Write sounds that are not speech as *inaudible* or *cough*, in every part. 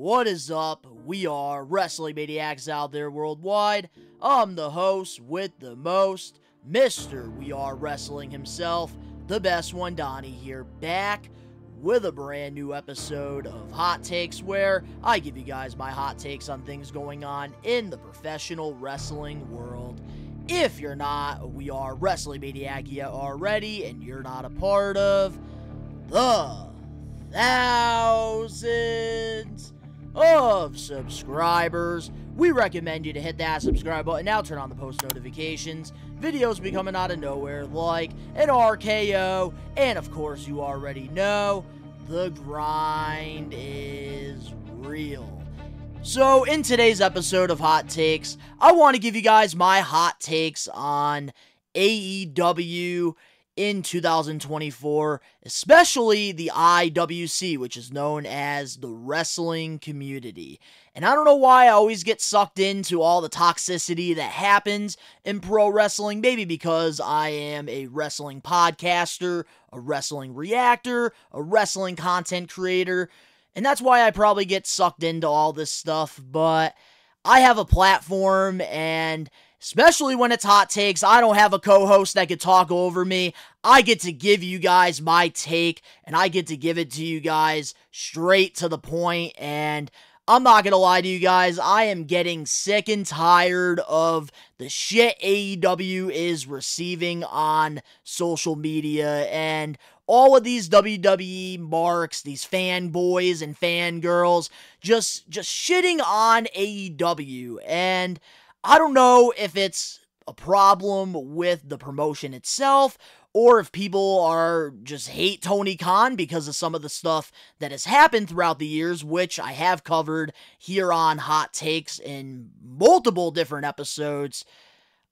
What is up? We are Wrestling Maniacs out there worldwide. I'm the host with the most, Mr. We Are Wrestling himself, the best one, Donnie here, back with a brand new episode of Hot Takes where I give you guys my hot takes on things going on in the professional wrestling world. If you're not, we are Wrestling Maniac already, and you're not a part of the thousands of subscribers. We recommend you to hit that subscribe button now, turn on the post notifications. Videos be coming out of nowhere like an RKO, and of course, you already know the grind is real. So, in today's episode of Hot Takes, I want to give you guys my hot takes on AEW in 2024, especially the IWC, which is known as the wrestling community. And I don't know why I always get sucked into all the toxicity that happens in pro wrestling. Maybe because I am a wrestling podcaster, a wrestling reactor, a wrestling content creator. And that's why I probably get sucked into all this stuff. But I have a platform and especially when it's hot takes. I don't have a co host that could talk over me. I get to give you guys my take, and I get to give it to you guys straight to the point. And I'm not gonna lie to you guys, I am getting sick and tired of the shit AEW is receiving on social media and all of these WWE marks, these fanboys and fangirls, just just shitting on AEW. And I don't know if it's a problem with the promotion itself or if people are just hate Tony Khan because of some of the stuff that has happened throughout the years, which I have covered here on Hot Takes in multiple different episodes.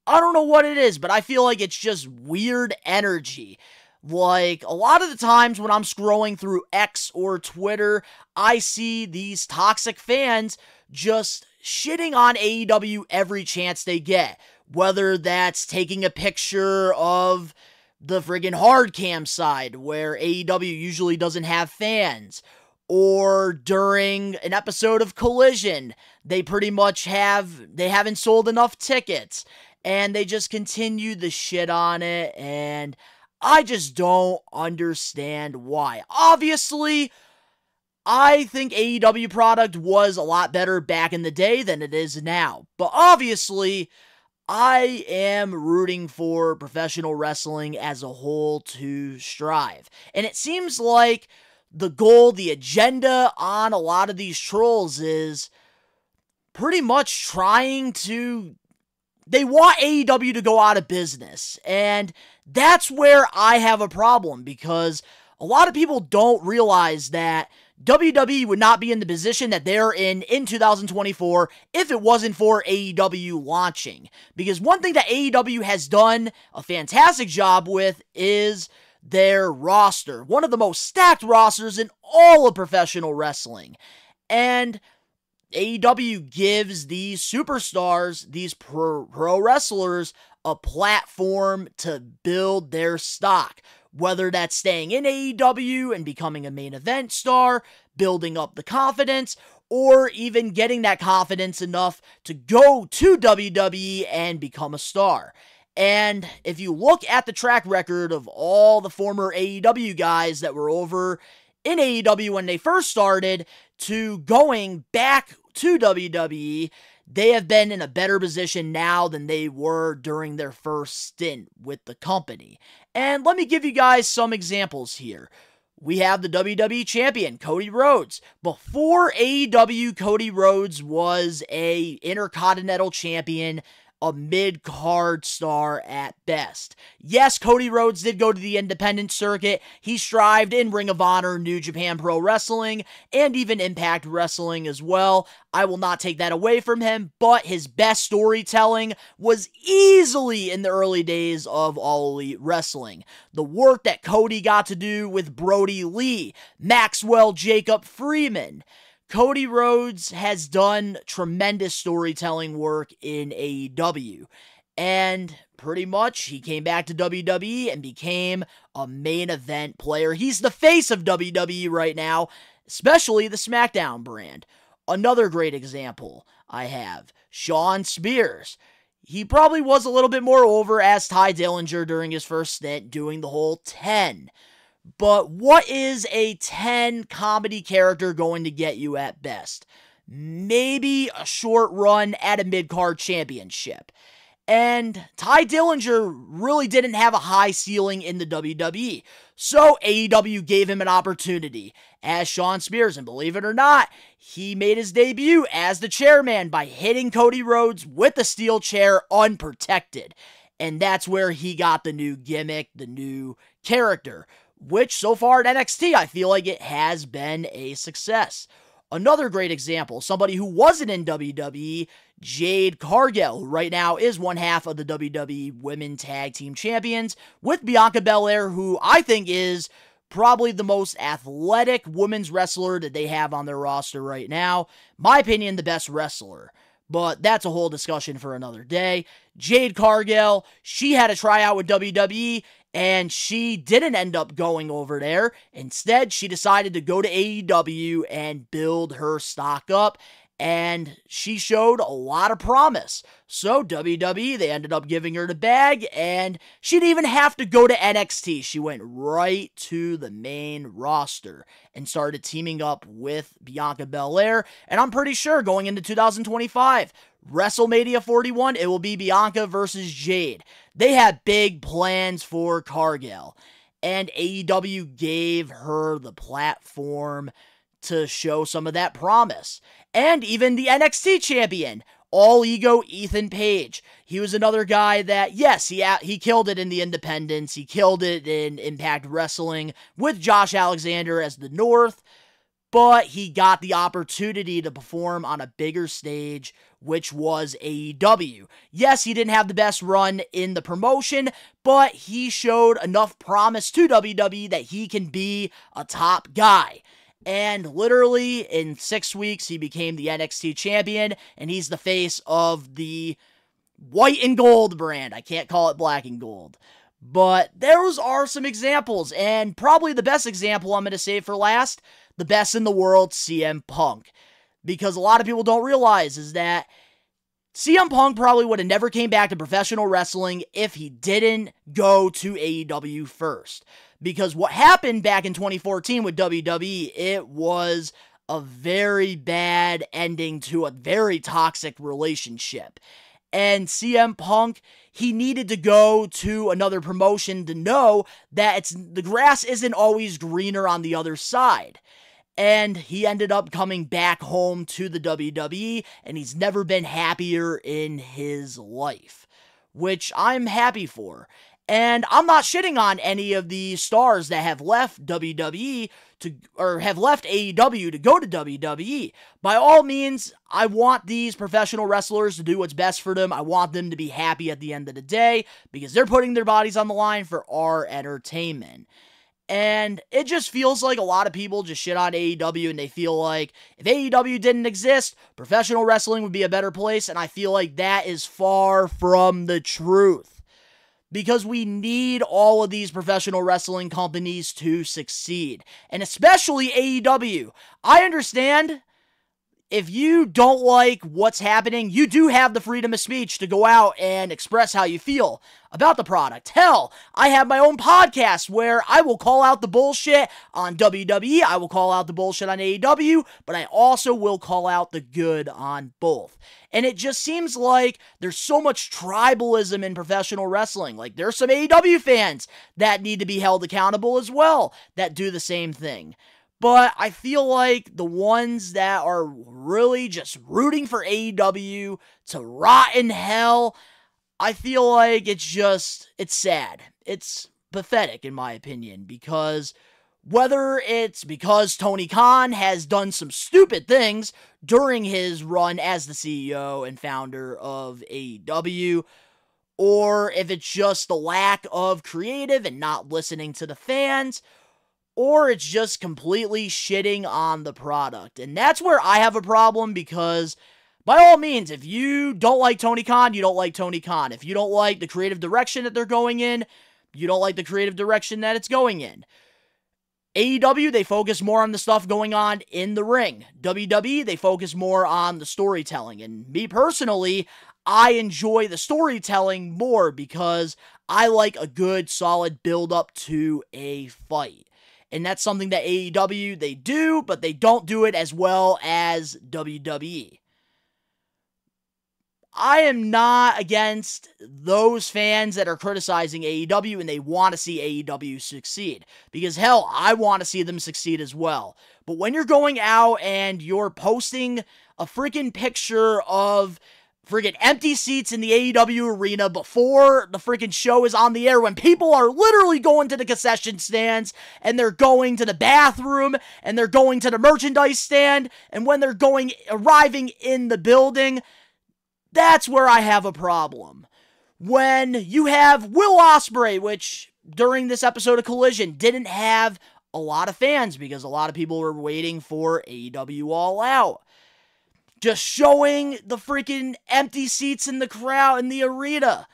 I don't know what it is, but I feel like it's just weird energy. Like, a lot of the times when I'm scrolling through X or Twitter, I see these toxic fans just shitting on AEW every chance they get. Whether that's taking a picture of the friggin' hard cam side, where AEW usually doesn't have fans, or during an episode of Collision, they pretty much have, they haven't sold enough tickets, and they just continue the shit on it, and I just don't understand why. Obviously, I think AEW product was a lot better back in the day than it is now. But obviously, I am rooting for professional wrestling as a whole to strive. And it seems like the goal, the agenda on a lot of these trolls is pretty much trying to. They want AEW to go out of business. And that's where I have a problem because a lot of people don't realize that WWE would not be in the position that they're in in 2024 if it wasn't for AEW launching. Because one thing that AEW has done a fantastic job with is their roster. One of the most stacked rosters in all of professional wrestling. And AEW gives these superstars, these pro, pro wrestlers, a platform to build their stock whether that's staying in AEW and becoming a main event star, building up the confidence, or even getting that confidence enough to go to WWE and become a star. And if you look at the track record of all the former AEW guys that were over in AEW when they first started to going back to WWE, they have been in a better position now than they were during their first stint with the company. And let me give you guys some examples here. We have the WWE champion Cody Rhodes. Before AEW, Cody Rhodes was a Intercontinental champion a mid card star at best. Yes, Cody Rhodes did go to the independent circuit. He strived in Ring of Honor, New Japan Pro Wrestling, and even Impact Wrestling as well. I will not take that away from him, but his best storytelling was easily in the early days of All Elite Wrestling. The work that Cody got to do with Brodie Lee, Maxwell Jacob Friedman, Cody Rhodes has done tremendous storytelling work in AEW. And pretty much he came back to WWE and became a main event player. He's the face of WWE right now, especially the SmackDown brand. Another great example I have Shawn Spears. He probably was a little bit more over as Tye Dillinger during his first stint doing the whole 10. But what is a 10 comedy character going to get you at best? Maybe a short run at a mid card championship. And Tye Dillinger really didn't have a high ceiling in the WWE. So AEW gave him an opportunity as Shawn Spears. And believe it or not, he made his debut as the chairman by hitting Cody Rhodes with a steel chair unprotected. And that's where he got the new gimmick, the new character, which so far at NXT, I feel like it has been a success. Another great example, somebody who wasn't in WWE, Jade Cargill, who right now is one half of the WWE Women Tag Team Champions, with Bianca Belair, who I think is probably the most athletic women's wrestler that they have on their roster right now. My opinion, the best wrestler. But that's a whole discussion for another day. Jade Cargill, she had a tryout with WWE and she didn't end up going over there. Instead, she decided to go to AEW and build her stock up and she showed a lot of promise. So WWE, they ended up giving her the bag, and she didn't even have to go to NXT. She went right to the main roster and started teaming up with Bianca Belair. And I'm pretty sure going into 2025, WrestleMania 41, it will be Bianca versus Jade. They had big plans for Cargill, and AEW gave her the platform to show some of that promise and even the NXT champion, all ego Ethan Page. He was another guy that, yes, he he killed it in the Independence. He killed it in Impact Wrestling with Josh Alexander as the North, but he got the opportunity to perform on a bigger stage, which was AEW. Yes, he didn't have the best run in the promotion, but he showed enough promise to WWE that he can be a top guy. And literally in six weeks, he became the NXT champion, and he's the face of the white and gold brand. I can't call it black and gold. But those are some examples, and probably the best example I'm going to save for last the best in the world, CM Punk. Because a lot of people don't realize is that CM Punk probably would have never came back to professional wrestling if he didn't go to AEW first because what happened back in 2014 with WWE, it was a very bad ending to a very toxic relationship. And CM Punk, he needed to go to another promotion to know that it's the grass isn't always greener on the other side. And he ended up coming back home to the WWE, and he's never been happier in his life, which I'm happy for. And I'm not shitting on any of the stars that have left WWE to or have left AEW to go to WWE. By all means, I want these professional wrestlers to do what's best for them. I want them to be happy at the end of the day because they're putting their bodies on the line for our entertainment. And it just feels like a lot of people just shit on AEW and they feel like if AEW didn't exist, professional wrestling would be a better place. And I feel like that is far from the truth because we need all of these professional wrestling companies to succeed, and especially AEW. I understand if you don't like what's happening, you do have the freedom of speech to go out and express how you feel about the product. Hell, I have my own podcast where I will call out the bullshit on WWE, I will call out the bullshit on AEW, but I also will call out the good on both. And it just seems like there's so much tribalism in professional wrestling. Like there's some AEW fans that need to be held accountable as well that do the same thing. But I feel like the ones that are really just rooting for AEW to rot in hell, I feel like it's just, it's sad. It's pathetic, in my opinion, because whether it's because Tony Khan has done some stupid things during his run as the CEO and founder of AEW, or if it's just the lack of creative and not listening to the fans, or it's just completely shitting on the product. And that's where I have a problem because, by all means, if you don't like Tony Khan, you don't like Tony Khan. If you don't like the creative direction that they're going in, you don't like the creative direction that it's going in. AEW, they focus more on the stuff going on in the ring. WWE, they focus more on the storytelling. And me personally, I enjoy the storytelling more because I like a good, solid build up to a fight. And that's something that AEW, they do, but they don't do it as well as WWE. I am not against those fans that are criticizing AEW and they want to see AEW succeed. Because hell, I want to see them succeed as well. But when you're going out and you're posting a freaking picture of freaking empty seats in the AEW arena before the freaking show is on the air when people are literally going to the concession stands and they're going to the bathroom and they're going to the merchandise stand and when they're going arriving in the building that's where I have a problem. When you have Will Ospreay, which during this episode of Collision didn't have a lot of fans because a lot of people were waiting for AEW All Out. Just showing the freaking empty seats in the crowd in the arena.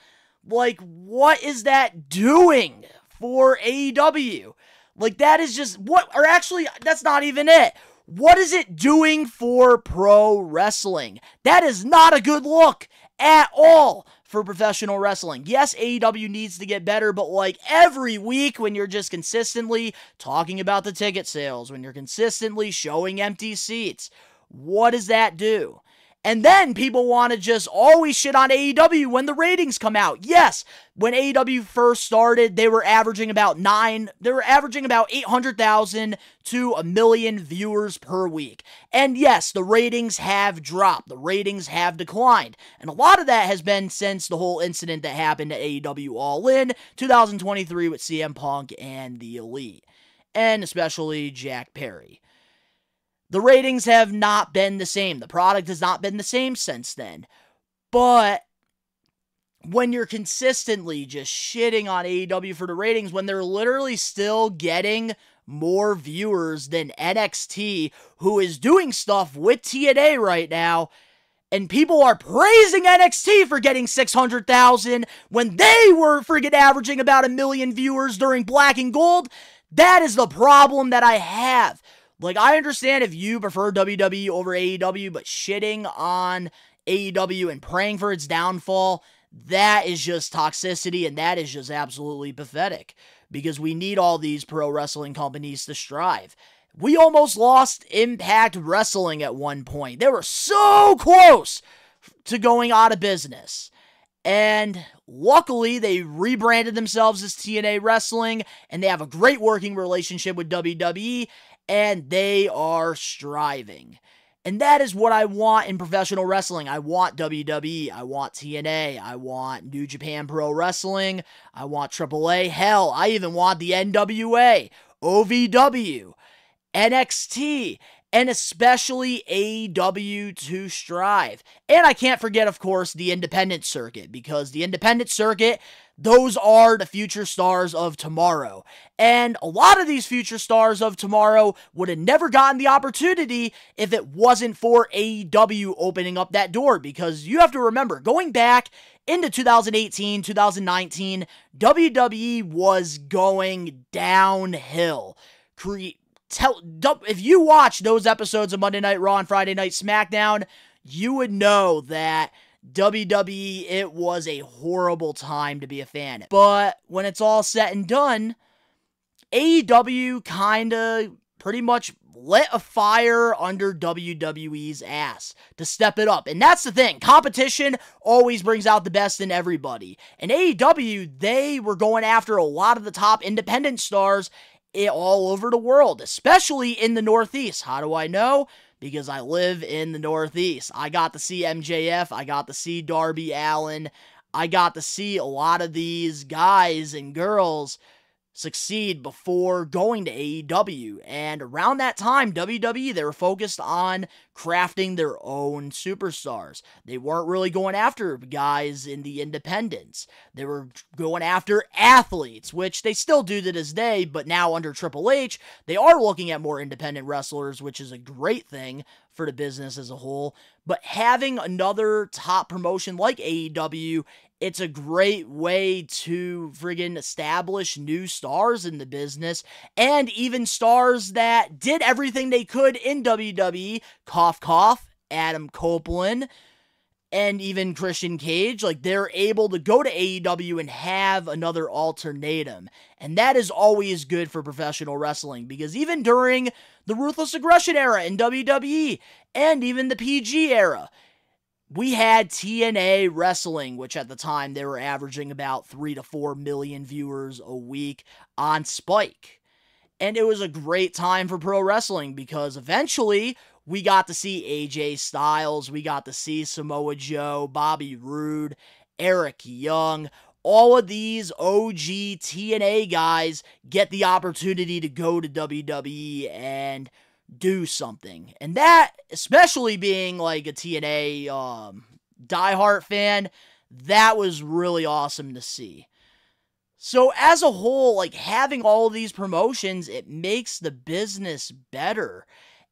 Like, what is that doing for AEW? Like, that is just what, or actually, that's not even it. What is it doing for pro wrestling? That is not a good look at all for professional wrestling. Yes, AEW needs to get better, but like every week when you're just consistently talking about the ticket sales, when you're consistently showing empty seats, what does that do? And then people want to just always shit on AEW when the ratings come out. Yes, when AEW first started, they were averaging about nine, they were averaging about 800,000 to a million viewers per week. And yes, the ratings have dropped, the ratings have declined. And a lot of that has been since the whole incident that happened at AEW All In 2023 with CM Punk and the Elite, and especially Jack Perry. The ratings have not been the same. The product has not been the same since then. But when you're consistently just shitting on AEW for the ratings, when they're literally still getting more viewers than NXT, who is doing stuff with TNA right now, and people are praising NXT for getting 600,000 when they were friggin' averaging about a million viewers during Black and Gold, that is the problem that I have. Like, I understand if you prefer WWE over AEW, but shitting on AEW and praying for its downfall, that is just toxicity and that is just absolutely pathetic because we need all these pro wrestling companies to strive. We almost lost Impact Wrestling at one point. They were so close to going out of business. And luckily, they rebranded themselves as TNA Wrestling, and they have a great working relationship with WWE and they are striving. And that is what I want in professional wrestling. I want WWE. I want TNA. I want New Japan Pro Wrestling. I want AAA. Hell, I even want the NWA, OVW, NXT, and especially AEW to strive. And I can't forget, of course, the independent circuit, because the independent circuit those are the future stars of tomorrow. And a lot of these future stars of tomorrow would have never gotten the opportunity if it wasn't for AEW opening up that door. Because you have to remember, going back into 2018, 2019, WWE was going downhill. Cre- tell, if you watch those episodes of Monday Night Raw and Friday Night SmackDown, you would know that WWE, it was a horrible time to be a fan. But when it's all said and done, AEW kind of pretty much lit a fire under WWE's ass to step it up. And that's the thing. Competition always brings out the best in everybody. And AEW, they were going after a lot of the top independent stars eh, all over the world, especially in the Northeast. How do I know? Because I live in the Northeast. I got to see MJF, I got to see Darby Allin, I got to see a lot of these guys and girls succeed before going to AEW. And around that time, WWE, they were focused on crafting their own superstars. They weren't really going after guys in the independents. They were going after athletes, which they still do to this day, but now under Triple H, they are looking at more independent wrestlers, which is a great thing for the business as a whole. But having another top promotion like AEW It's a great way to friggin' establish new stars in the business and even stars that did everything they could in WWE. Cough, cough. Adam Copeland and even Christian Cage, like they're able to go to AEW and have another alternatum. And that is always good for professional wrestling because even during the Ruthless Aggression era in WWE and even the PG era, we had TNA Wrestling, which at the time they were averaging about 3 to 4 million viewers a week on Spike. And it was a great time for pro wrestling because eventually we got to see AJ Styles, we got to see Samoa Joe, Bobby Roode, Eric Young. All of these OG TNA guys get the opportunity to go to WWE and do something. And that, especially being like a TNA um, diehard fan, that was really awesome to see. So, as a whole, like having all these promotions, it makes the business better.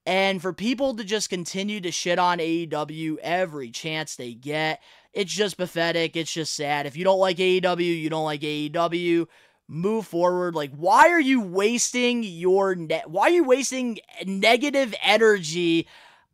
And for people to just continue to shit on AEW every chance they get, it's just pathetic. It's just sad. If you don't like AEW, you don't like AEW. Move forward. Like, why are you wasting your net? Why are you wasting negative energy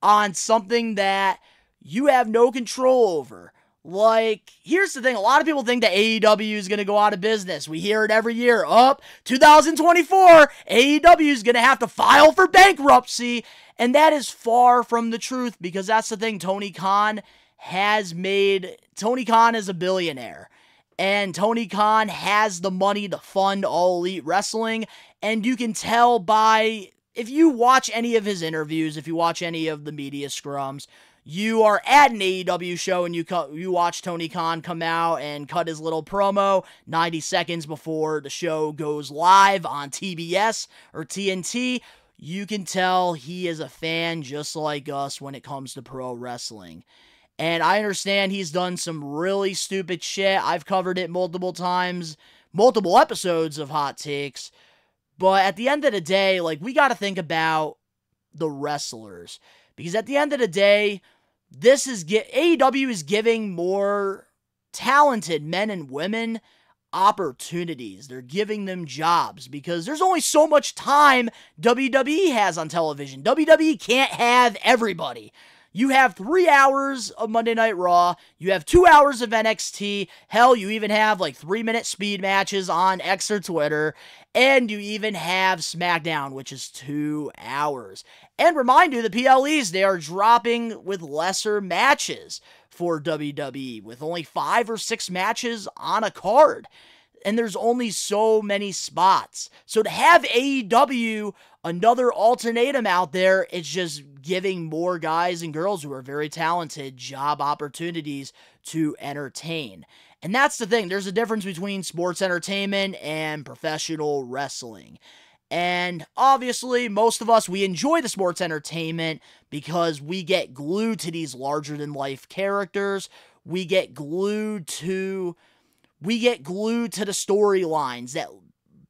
on something that you have no control over? Like, here's the thing a lot of people think that AEW is going to go out of business. We hear it every year. Up, 2024, AEW is going to have to file for bankruptcy. And that is far from the truth because that's the thing. Tony Khan has made, Tony Khan is a billionaire. And Tony Khan has the money to fund all elite wrestling. And you can tell by, if you watch any of his interviews, if you watch any of the media scrums, you are at an AEW show and you you watch Tony Khan come out and cut his little promo 90 seconds before the show goes live on TBS or TNT, you can tell he is a fan just like us when it comes to pro wrestling. And I understand he's done some really stupid shit. I've covered it multiple times, multiple episodes of Hot Takes. But at the end of the day, like, we got to think about the wrestlers. Because at the end of the day, this is get AEW is giving more talented men and women opportunities. They're giving them jobs because there's only so much time WWE has on television. WWE can't have everybody. You have three hours of Monday Night Raw. You have two hours of NXT. Hell, you even have like three minute speed matches on X or Twitter. And you even have SmackDown, which is two hours. And remind you, the PLEs, they are dropping with lesser matches for WWE, with only five or six matches on a card and there's only so many spots. So to have AEW another alternatum out there, it's just giving more guys and girls who are very talented job opportunities to entertain. And that's the thing, there's a difference between sports entertainment and professional wrestling. And obviously, most of us, we enjoy the sports entertainment because we get glued to these larger than life characters. We get glued to we get glued to the storylines that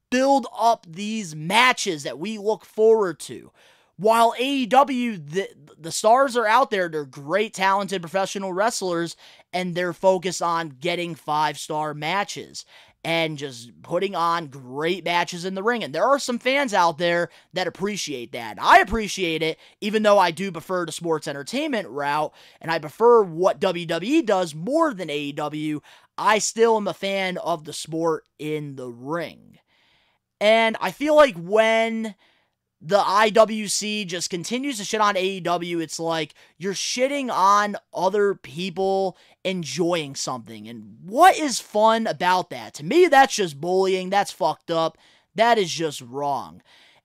build up these matches that we look forward to. While AEW, the, the stars are out there, they're great, talented professional wrestlers, and they're focused on getting five star matches and just putting on great matches in the ring. And there are some fans out there that appreciate that. I appreciate it, even though I do prefer the sports entertainment route and I prefer what WWE does more than AEW. I still am a fan of the sport in the ring. And I feel like when the IWC just continues to shit on AEW, it's like you're shitting on other people enjoying something. And what is fun about that? To me, that's just bullying. That's fucked up. That is just wrong.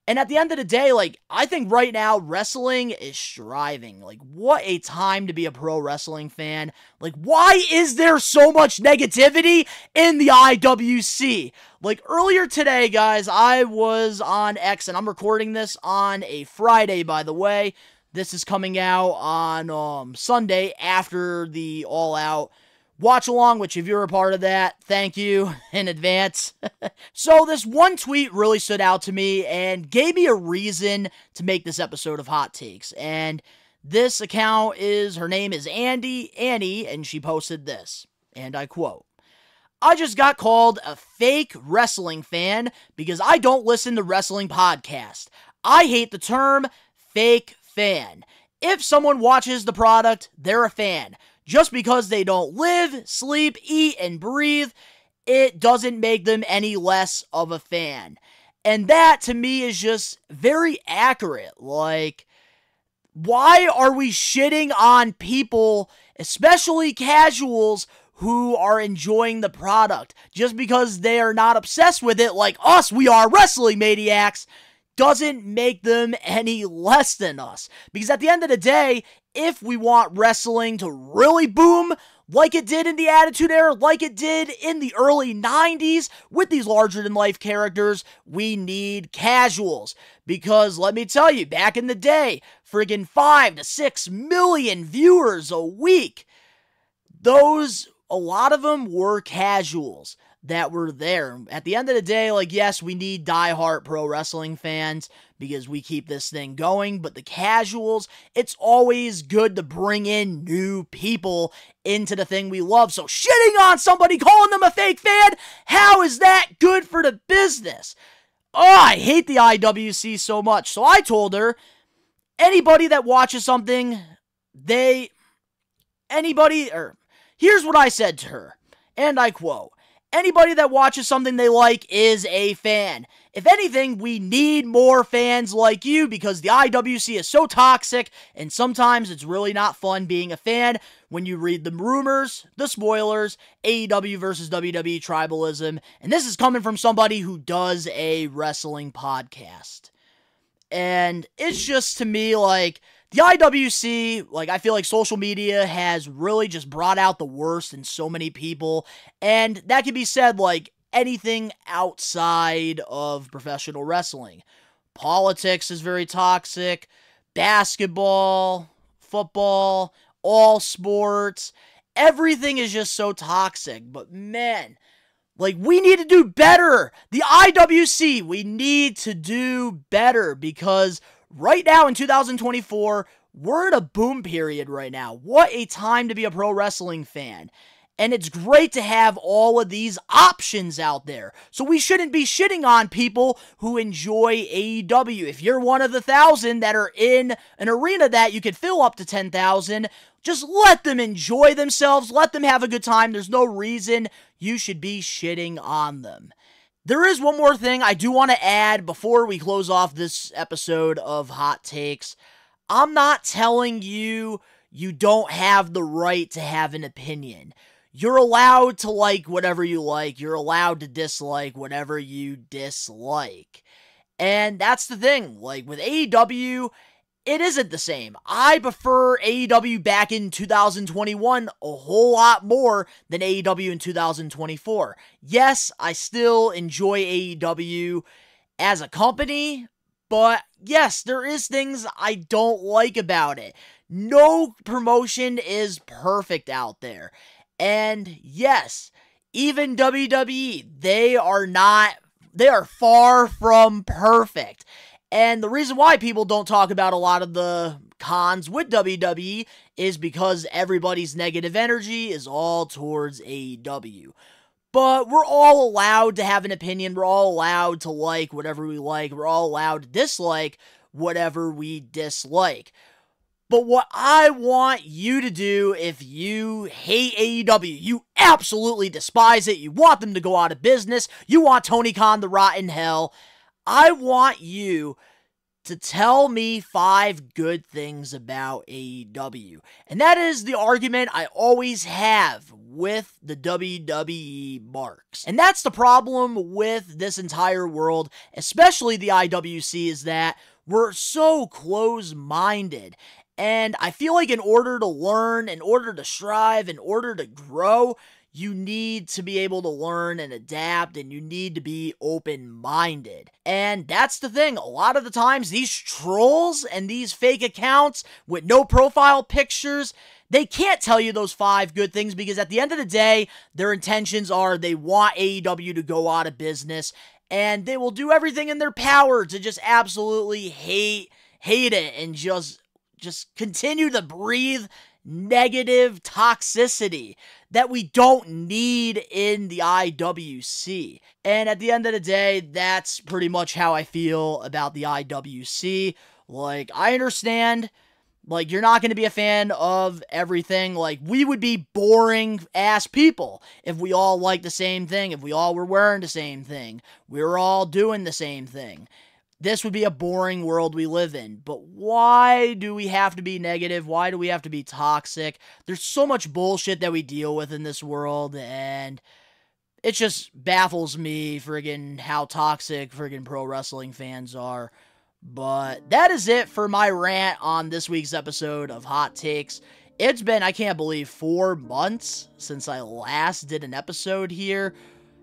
And at the end of the day, like, I think right now wrestling is striving. Like, what a time to be a pro wrestling fan. Like, why is there so much negativity in the IWC? Like, earlier today, guys, I was on X, and I'm recording this on a Friday, by the way. This is coming out on um, Sunday after the All Out watch along, which if you're a part of that, thank you *laughs* in advance. *laughs* so this one tweet really stood out to me and gave me a reason to make this episode of Hot Takes. And this account is her name is Andy Annie, and she posted this, and I quote. I just got called a fake wrestling fan because I don't listen to wrestling podcasts. I hate the term fake fan. If someone watches the product, they're a fan. Just because they don't live, sleep, eat, and breathe, it doesn't make them any less of a fan. And that to me is just very accurate. Like, why are we shitting on people, especially casuals, who are enjoying the product? Just because they are not obsessed with it like us, we are wrestling maniacs, doesn't make them any less than us. Because at the end of the day, if we want wrestling to really boom, like it did in the Attitude Era, like it did in the early 90s with these larger than life characters, we need casuals. Because let me tell you, back in the day, friggin' 5 to 6 million viewers a week, those, a lot of them were casuals that were there. At the end of the day, like, yes, we need die-hard pro wrestling fans because we keep this thing going, but the casuals, it's always good to bring in new people into the thing we love. So, shitting on somebody, calling them a fake fan, how is that good for the business? Oh, I hate the IWC so much. So, I told her anybody that watches something, they. Anybody, or here's what I said to her, and I quote Anybody that watches something they like is a fan. If anything, we need more fans like you because the IWC is so toxic and sometimes it's really not fun being a fan when you read the rumors, the spoilers, AEW versus WWE tribalism, and this is coming from somebody who does a wrestling podcast. And it's just to me like the IWC, like, I feel like social media has really just brought out the worst in so many people. And that can be said, like, anything outside of professional wrestling. Politics is very toxic, basketball, football, all sports. Everything is just so toxic. But man, like, we need to do better. The IWC, we need to do better because right now in 2024, we're in a boom period right now. What a time to be a pro wrestling fan. And it's great to have all of these options out there. So we shouldn't be shitting on people who enjoy AEW. If you're one of the thousand that are in an arena that you could fill up to 10,000, just let them enjoy themselves. Let them have a good time. There's no reason you should be shitting on them. There is one more thing I do want to add before we close off this episode of Hot Takes. I'm not telling you you don't have the right to have an opinion. You're allowed to like whatever you like. You're allowed to dislike whatever you dislike. And that's the thing. Like with AEW, it isn't the same. I prefer AEW back in 2021 a whole lot more than AEW in 2024. Yes, I still enjoy AEW as a company, but yes, there is things I don't like about it. No promotion is perfect out there. And yes, even WWE, they are not they are far from perfect. And the reason why people don't talk about a lot of the cons with WWE is because everybody's negative energy is all towards AEW. But we're all allowed to have an opinion. We're all allowed to like whatever we like. We're all allowed to dislike whatever we dislike. But what I want you to do if you hate AEW, you absolutely despise it, you want them to go out of business, you want Tony Khan to rot in hell, I want you to tell me five good things about AEW. And that is the argument I always have with the WWE marks. And that's the problem with this entire world, especially the IWC, is that we're so close minded. And I feel like in order to learn, in order to strive, in order to grow, you need to be able to learn and adapt and you need to be open minded. And that's the thing. A lot of the times, these trolls and these fake accounts with no profile pictures, they can't tell you those five good things because at the end of the day, their intentions are they want AEW to go out of business and they will do everything in their power to just absolutely hate hate it and just just continue to breathe negative toxicity that we don't need in the IWC. And at the end of the day, that's pretty much how I feel about the IWC. Like, I understand. Like, you're not going to be a fan of everything. Like, we would be boring ass people if we all liked the same thing, if we all were wearing the same thing, we were all doing the same thing this would be a boring world we live in. But why do we have to be negative? Why do we have to be toxic? There's so much bullshit that we deal with in this world, and it just baffles me friggin' how toxic friggin' pro wrestling fans are. But that is it for my rant on this week's episode of Hot Takes. It's been, I can't believe, four months since I last did an episode here.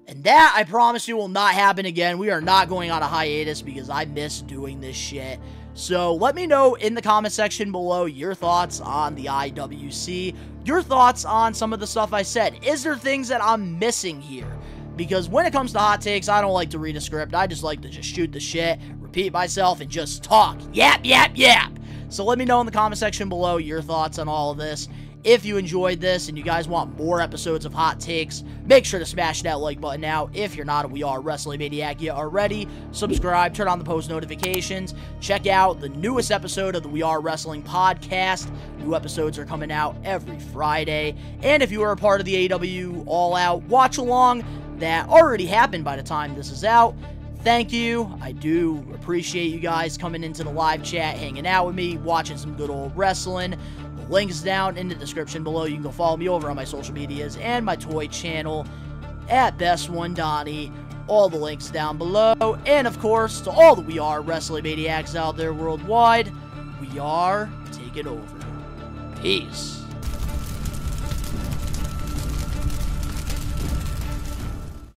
And that, I promise you, will not happen again. We are not going on a hiatus because I miss doing this shit. So let me know in the comment section below your thoughts on the IWC, your thoughts on some of the stuff I said. Is there things that I'm missing here? Because when it comes to hot takes, I don't like to read a script. I just like to just shoot the shit, repeat myself, and just talk. Yap, yap, yap. So let me know in the comment section below your thoughts on all of this. If you enjoyed this and you guys want more episodes of Hot Takes, make sure to smash that like button now. If you're not a We Are Wrestling Maniac yet already, subscribe, turn on the post notifications, check out the newest episode of the We Are Wrestling podcast. New episodes are coming out every Friday. And if you are a part of the AEW All Out watch along, that already happened by the time this is out. Thank you. I do appreciate you guys coming into the live chat, hanging out with me, watching some good old wrestling. Links down in the description below. You can go follow me over on my social medias and my toy channel at Best One Donnie. All the links down below. And of course, to all that we are wrestling maniacs out there worldwide, we are taking over. Peace.